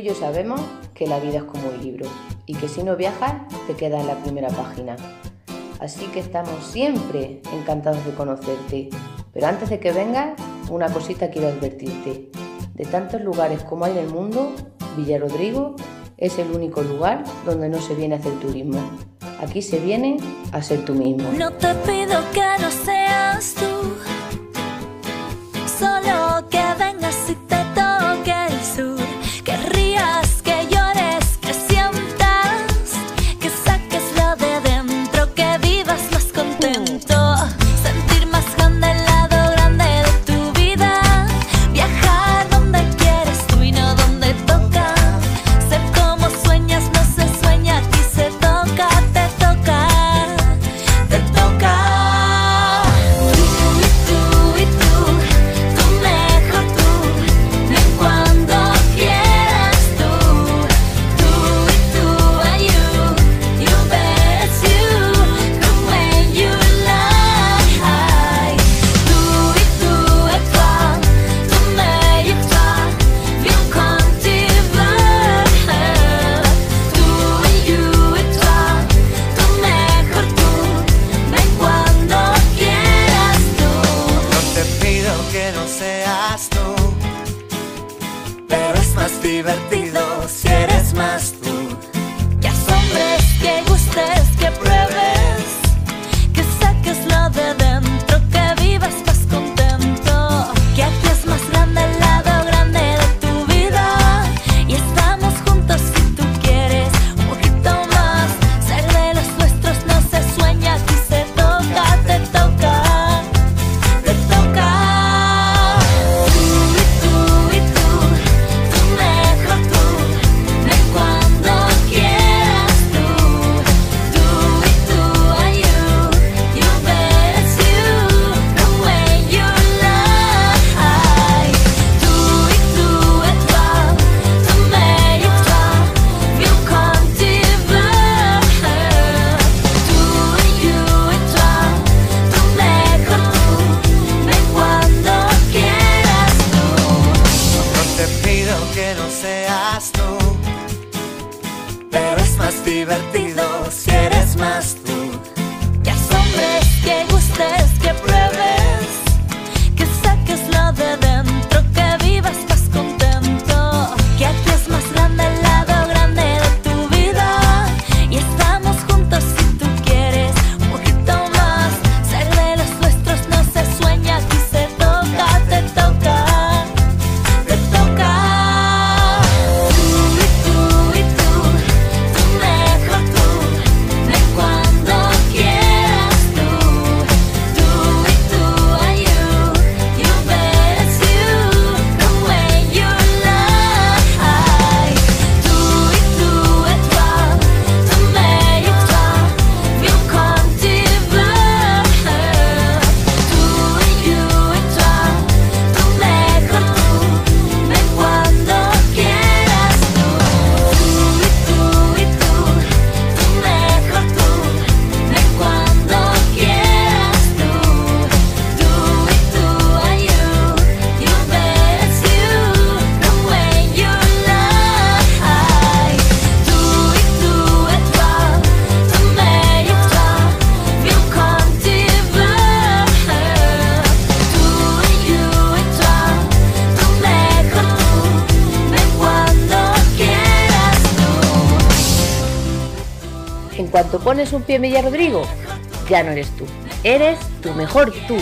y yo sabemos que la vida es como un libro y que si no viajas te quedas en la primera página. Así que estamos siempre encantados de conocerte. Pero antes de que vengas, una cosita quiero advertirte. De tantos lugares como hay en el mundo, Villarrodrigo es el único lugar donde no se viene a hacer turismo. Aquí se viene a ser tú mismo. No te pido que no seas tú, solo que vengas y te que no seas tú. Pero es más divertido si eres más. divertido que no seas tú. Pero es más divertido si eres más tú. Ya hombres que gustan. cuanto pones un pie en Villa Rodrigo, ya no eres tú, eres tu mejor tú.